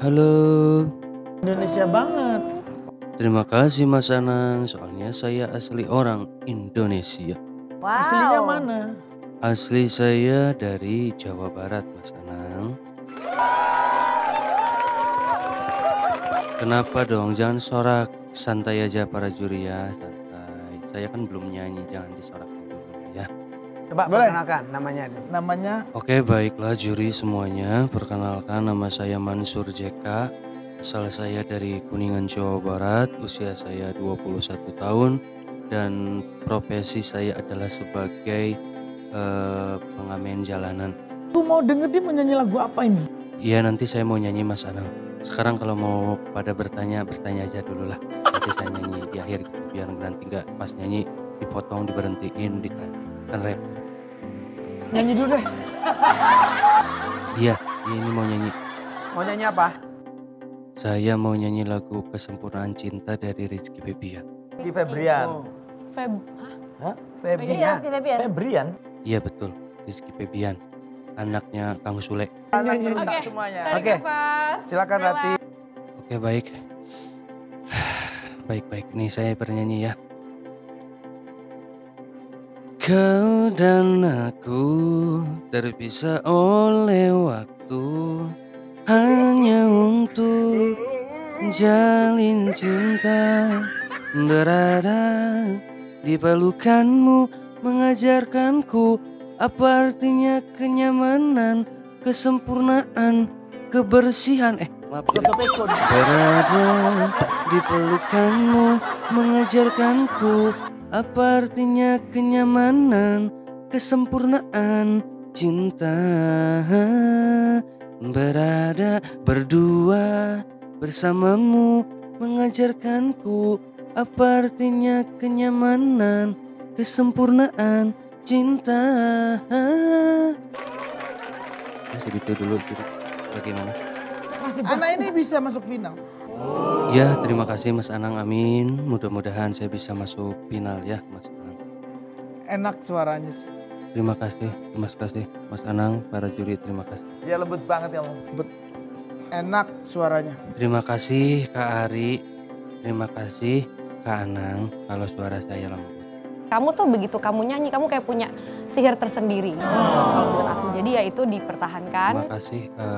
Halo. Indonesia banget. Terima kasih Mas Anang, soalnya saya asli orang Indonesia. Wow. Aslinya mana? Asli saya dari Jawa Barat, Mas Anang. Kenapa dong? Jangan sorak. Santai aja para juri ya, santai. Saya kan belum nyanyi, jangan disorak. Coba Boleh. perkenalkan namanya. Namanya Oke, baiklah juri semuanya. Perkenalkan nama saya Mansur JK. Asal saya dari Kuningan, Jawa Barat. Usia saya 21 tahun dan profesi saya adalah sebagai eh, pengamen jalanan. Aku mau denger dia mau nyanyi lagu apa ini? Iya, nanti saya mau nyanyi Mas Anang. Sekarang kalau mau pada bertanya, bertanya aja dulu lah. Nanti saya nyanyi di akhir gitu, biar nanti nggak pas nyanyi dipotong, diberhentiin, ditanya. Kan rap. Nyanyi dulu deh. Iya, iya, ini mau nyanyi. Mau nyanyi apa? Saya mau nyanyi lagu Kesempurnaan Cinta dari Rizky Febian. Ki Febrian. Oh, Feb. Febrian. Iya, Febian. Febrian. Iya betul, Rizky Febian. Anaknya Kang Sule. Oke. semuanya. Tarik Oke. nafas. Silakan. Rati. Oke baik. Baik-baik, nih saya bernyanyi ya. Kau dan aku terpisah oleh waktu. Hanya untuk jalin cinta Berada di pelukanmu mengajarkanku Apa artinya kenyamanan, kesempurnaan, kebersihan. Eh Berada di pelukanmu mengajarkanku apa artinya kenyamanan, kesempurnaan, cinta. Berada berdua bersamamu mengajarkanku apa artinya kenyamanan, kesempurnaan, cinta. Ya segitu dulu, bagaimana? Anak ini bisa masuk final. Ya, terima kasih Mas Anang. Amin. Mudah-mudahan saya bisa masuk final ya, Mas Anang. Enak suaranya sih. Terima kasih, terima kasih Mas Anang, para juri terima kasih. Dia lembut banget kamu. Enak suaranya. Terima kasih Kak Ari, terima kasih Kak Anang kalau suara saya lembut. Kamu tuh begitu kamu nyanyi, kamu kayak punya sihir tersendiri. Kalau menurut aku. Jadi ya itu dipertahankan. Terima kasih ke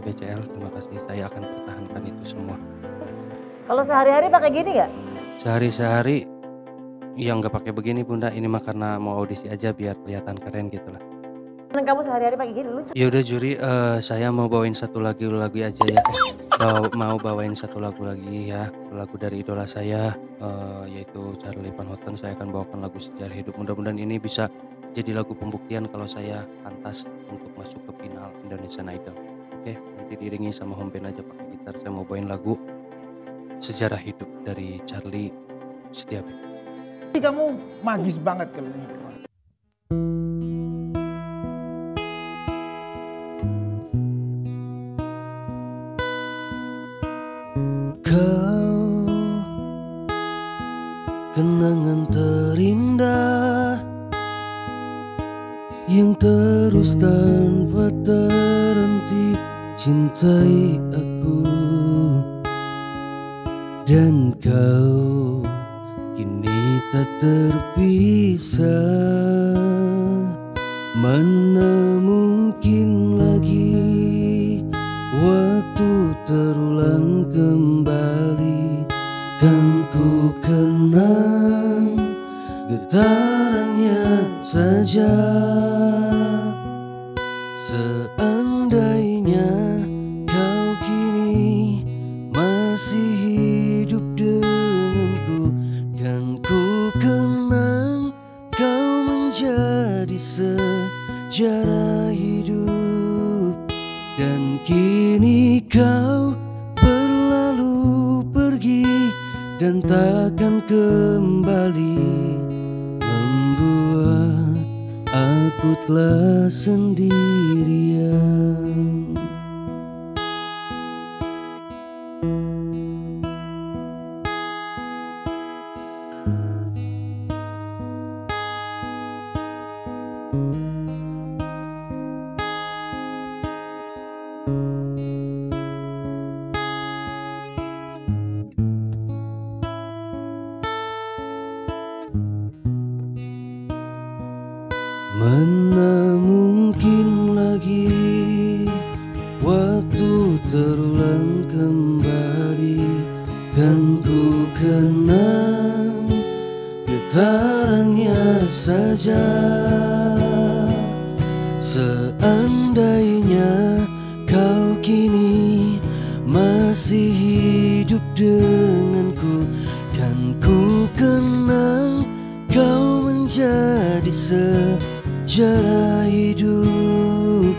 BCL, terima kasih. Saya akan pertahankan itu semua. Kalau sehari-hari pakai gini nggak? Sehari-sehari yang nggak pakai begini Bunda, ini mah karena mau audisi aja biar kelihatan keren gitu lah. Kamu sehari-hari pakai gini lucu. Ya udah juri, eh, saya mau bawain satu lagu lagi aja ya. Bawa- mau bawain satu lagu lagi ya, lagu dari idola saya eh, yaitu Charlie Van Houten. Saya akan bawakan lagu sejarah hidup. Mudah-mudahan ini bisa jadi lagu pembuktian kalau saya pantas untuk masuk ke final Indonesian Idol. Oke, nanti diiringi sama home band aja pakai gitar. Saya mau bawain lagu sejarah hidup dari Charlie Setiabe. Jadi kamu magis banget kalau ini. Kau kenangan terindah yang terus tanpa terhenti cintai aku dan kau kini tak terpisah. Mana mungkin lagi waktu terulang kembali? Kan ku kenang getarannya saja kembali membuat aku telah sendirian. Mana mungkin lagi waktu terulang kembali Kan ku kenang getarannya saja. Seandainya kau kini masih hidup denganku Kan ku kenang kau menjadi sejarah hidup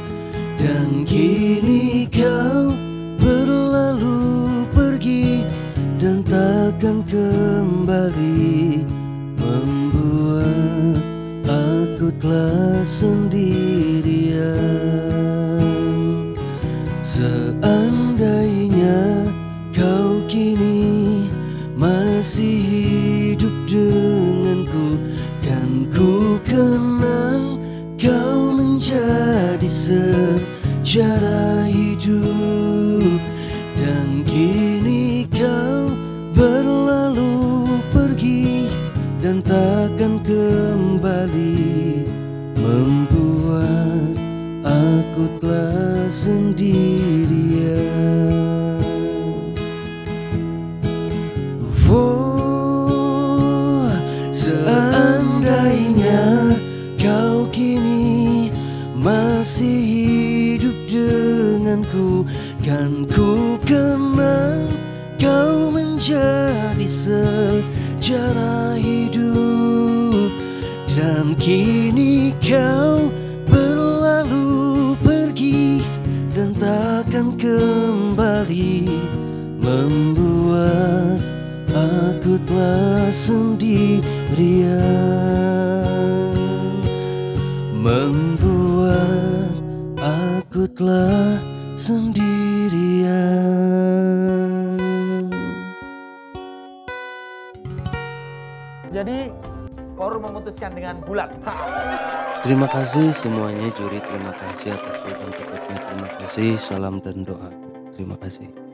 Dan kini kau berlalu pergi Dan takkan kembali Membuat aku telah sendirian. Seandainya kau kini masih sendirian Oh, seandainya kau kini masih hidup denganku Kan ku kenang kau menjadi sejarah hidup. Dan kini kau takkan kembali Membuat aku telah sendirian. Membuat aku telah sendirian. Jadi forum memutuskan dengan bulat. Terima kasih semuanya juri, terima kasih atas ucapan terima kasih, salam dan doa. Terima kasih.